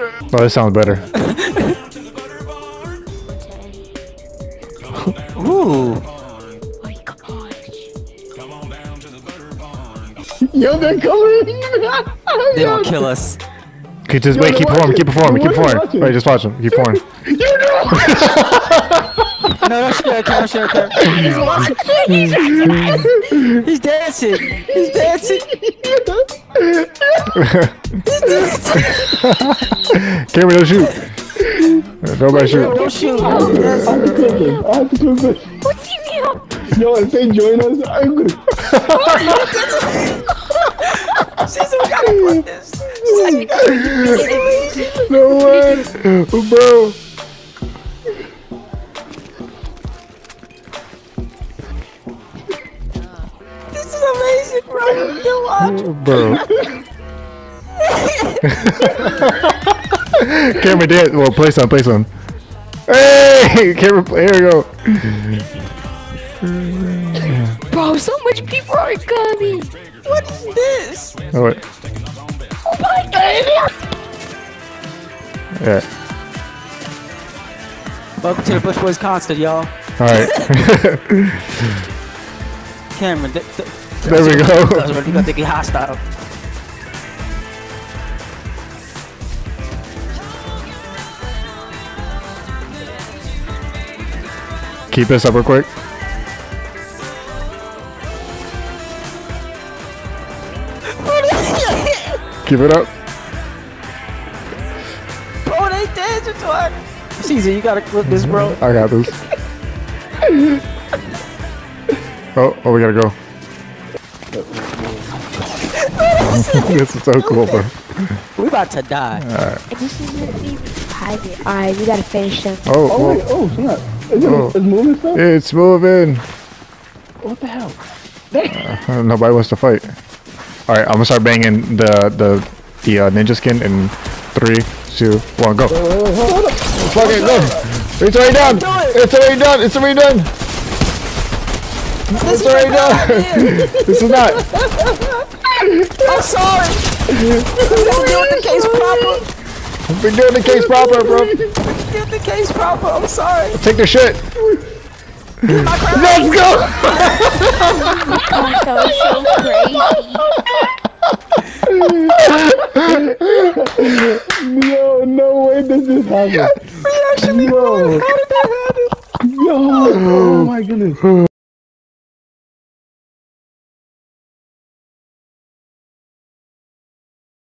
Oh, this sounds better. Ooh. Oh my gosh. Yo, they're coming. They don't kill us. Okay, just wait. Keep pouring. Keep pouring. Keep pouring. Wait, just watch him. Keep pouring. You know. No, don't shoot at Karen, don't shoot at He's dancing. He's dancing. Cameron, don't shoot. Nobody shoot. Don't shoot. I have to clip this. I have to clip this. What's he mean? Yo, if they join us, I'm gonna. Caesar, we gotta put this. Caesar, we No way, bro. Bro. You watch. Bro. Cameron did. Well, play some. Play some. Hey, Cameron. Here we go. Bro, so much people are coming. What is this? Oh wait. Oh my god. Yeah. Welcome to the Bush Bois concert, y'all. All right. Cameron, th- th- there we go. That's what you gonna think he hostile. Keep this up real quick. Keep it up. Bro, they dancing to her. Caesar, you gotta clip this, bro. I got this. Oh, oh, we gotta go. this is so cool, bro. We about to die. This is gonna be private. Alright, we gotta finish him. Oh, Oh wait, oh, oh snap! Is it, Oh. it's moving stuff? it's moving. What the hell? Uh, Nobody wants to fight. All right, I'm gonna start banging the the the uh, ninja skin in three, two, one, go. Fuck it, go. It's already done. It's already done. It's already done. It's already done. this is not. I'm sorry. We gotta deal the case proper. We're doing the case proper, bro. Deal with the case proper. I'm sorry. Take the shit. Let's go. Oh, that was so crazy. Yo, no way did this happen. We actually Yo. How did that happen? Yo, oh my goodness.